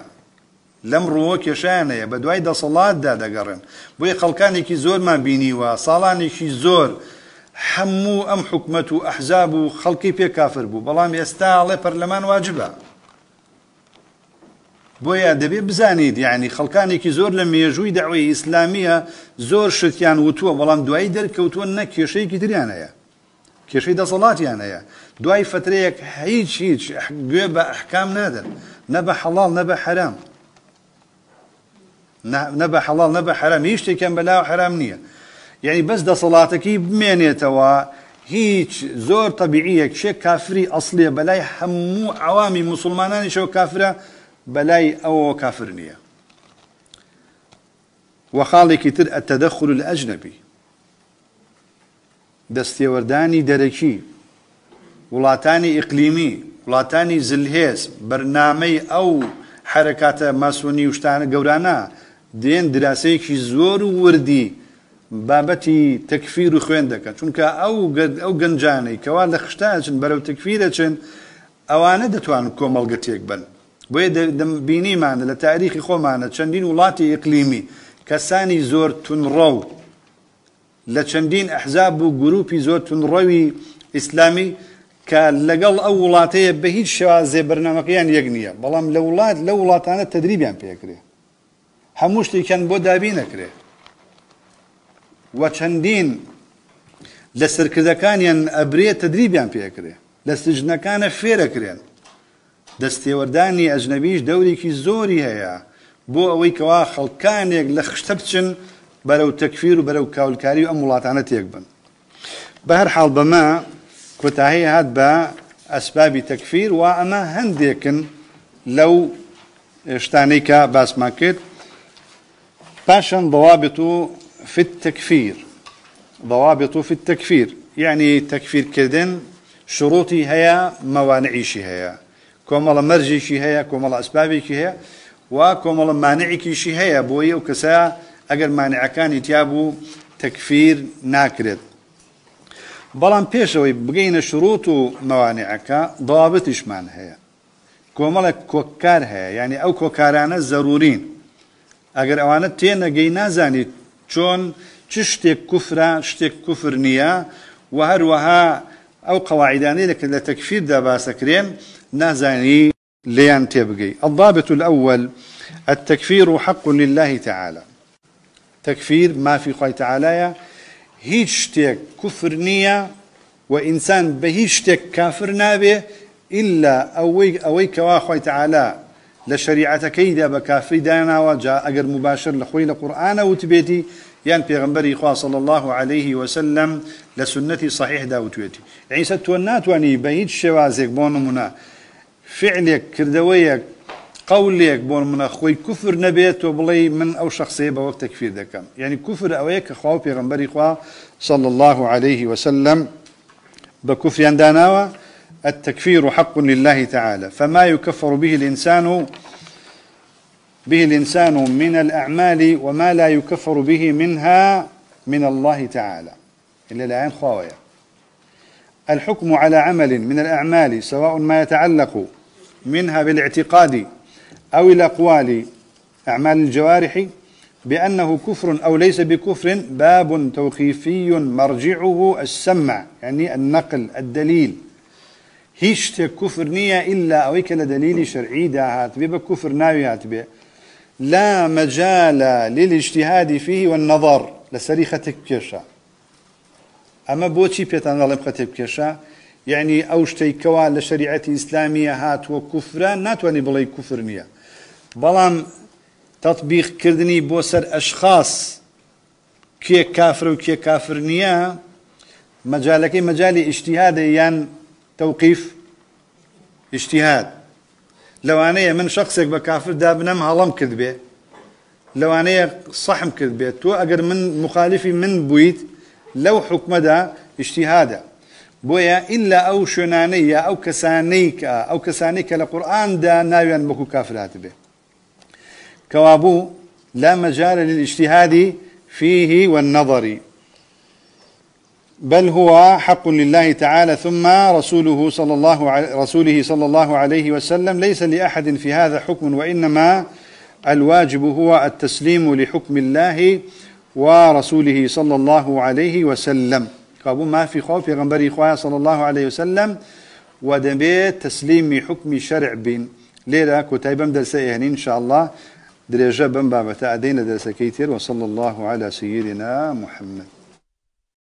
لەم ڕووە کێشیان هەیە بە دوای دەسەڵاتدا دەگەڕن بۆیە خەڵکانێکی زۆرمان بینیوە ساڵانێکی زۆر هەموو ئەم حکومت و ئەحزاب و خەڵکی پێ کافر بوو. بەڵام ئێستاڵێ پەرلەمان واجبە. بۆیە دەبێت بزانیت یعنی خەڵکانێکی زۆر لە مێژووی داوای ئیسلامیە زۆر شتیان وتووە بەڵام دوایی دەرکەوتووە نە کێشەیەکی تریان هەیە کێشەی دەسەڵاتیان هەیە دوای فترەیەک هیچ هیچ گوێ بە ئەحکام نادەن. نە بە حەڵال نە بە حرام نە بە حەڵال نە بە حرام هیچ شتێکیان بەلاو حرام نییە. یعنی بەس دەسەڵاتەکەی بمێنێتەوە هیچ زۆر طبیعیەک شێک کافری ئەسلیە بەلای هەموو عوامی مسلمانانیشەوە کافرە بەلای ئەوە کافر نییە. وخاڵێکی تر التدخل الأجنبي دەستێوەردانی دەرەکی وڵاتانی ئیقلیمی وڵاتانی زلهێز بەرنمەی ئەو حرکاتە ماسۆنی وشتانە گەورانە دێن دراسەیەکی زۆر و وردی بابەتی تەکفیر و خوێن دەکەن چونکە ئەو ئەو گەنجانەی کەوا لە خشتاچن بەرەو تەکفیرە چن ئەوانە دەتوانن کۆمەڵگەتێک بن. بۆیە بینیمانە لە تاریخی خۆمانە چەندین وڵاتی ئیقلیمی کەسانی زۆر تونڕە و لە چەندین ئەحزاب و گروپی زۆر تونڕەوی ئیسلامی کە لەگەڵ ئەو وڵاتەیە بە هیچ شێوازێ بەرنمەکەیان یەک نییە. بەڵام لە وڵات لە وڵاتانە تدریبیان پێکرێ. هەموو شتێکیان بۆ دابی نەکرێ. وە چەندین لە سەرکردەکانیان ئەبرێ تدریبیان پێکرێ. لە سژنەکانە فێرەکرێن دەستێوەردانی ئەجنەبیش دەورێکی زۆری هەیە. بۆ ئەوەی کەوا خەڵکانێک لە خشتە بچن بەرەو تەکفیر و بەرەو کاولکاری و ئەم وڵاتانە تێک بن. بە هەر حاڵ بەمە کۆتاهی هات بە ئەسبابی تەکفیر و ئەمە هەندێکن لەو شتانەی کە باسمان کرد. پاشان ضوابط في التكفير ضوابط في التكفير يعني تكفير كردن شروطي هيا موانعيشي هيا کۆمەڵە مەرجێکی هەیە کۆمەڵە ئەسبابێکی هەیە وا کۆمەڵە مانعێکیشی هەیە بۆیە و کەسە ئەگەر مانعەکانی تیا بوو تەکفیر ناکرێت. بەڵام پێشەوەی بگەینە شروط و مەوانعەکە داابتیشمان هەیە. کۆمەڵێک کۆکار هەیە ینی ئەو کۆکارانە زەرورین. ئەگەر ئەوانە تێنەگەی نازانیت چۆن چ شتێک کوفرا شتێک کوفر نییە و هەروەها ئەو قواعدانەی لەکە لە تەکفیردا باسەکرێن نازانی ليان تبقي الضابط الأول التكفير حق لله تعالى. تكفير ما في خوي تعالى هیچ شتێک کوفر نییە و ئینسان بە هیچ شتێک کافر نابێ ئللا ئەوەی ئەوەی کەوا خۆی تعالا لە شریعەتەکەیدا بە کافری داناوە جا ئەگەر مباشر لە خۆی لە قورآانە وتبێتی یان پێغمبەری خوا صلى الله عليه وسلم وتوێتی عیسە تۆ ناتوانانی بە هیچ شێوازێک بۆ نمونە فعلێک کردەوەیەک قولێک بۆن منە خۆی کوفر نەبێت تۆ بڵێ من بە وەک تەکفیر دەکەم یعنی کوفر ئەوەیە کە خوا پێغمبەری خوا صلى الله عليه وسلم بكفر داناوە التكفير حق لله تعالى. فما يكفر به الإنسان به الإنسان من الأعمال وما لا يكفر به منها من الله تعالى. إلا الآن خواوية. الحكم على عمل من الأعمال سواء ما يتعلق منها بالاعتقاد أو الأقوال أعمال الجوارح بأنه كفر أو ليس بكفر باب توقيفي مرجعه السمع يعني النقل الدليل. هيش كفر نية إلا أويك لدليل شرعي داهات بيبا كفر ناويات بي. لا مجال للاجتهاد فيه والنظر لسري خەتێک بکێشە ئەمە بۆچی پێتان دەڵێم خەتێ بکێشە یعنی ئەو شتێکەوە لە شریعەتی ئیسلامیە هاتووە کوفرە ناتوانانی بڵێ کوفر نییە بەڵام تطبیقکردنی بۆ سەر ئەشخاص کێ کافر و کێ کافر نییە مەجالەکەی مەجای ئیشتیهادە یان تەوقیف ئیشتیهاد لەوانەیە من شخصێک بە کافر دابنەم هەڵم کرد بێ. لەوانەیە صحم بێت تۆ ئەگەر من مخالفی من بوویت لەو حکمەدا ئیشتیهادە. بۆیە ئللا ئەو شوێنانەی یا ئەو کەسانەی کە ئەو کەسانی کە لە قورآاندا ناویان بەکو کافرات لا مجال للإجتهاد فيه والنظر بل هو حق لله تعالى ثم رسوله صلى الله عليه رسوله صلى الله عليه وسلم ليس لأحد في هذا حكم وإنما الواجب هو التسليم لحكم الله ورسوله صلى الله عليه وسلم. كابو ما في خوف يغنبري خواه صلى الله عليه وسلم ودبيت تسليم حكم شرع بين. ليلة كتايبا مدرسة يعني إن شاء الله درجة بن بابة أدين درس كيتير وصلى الله على سيدنا محمد.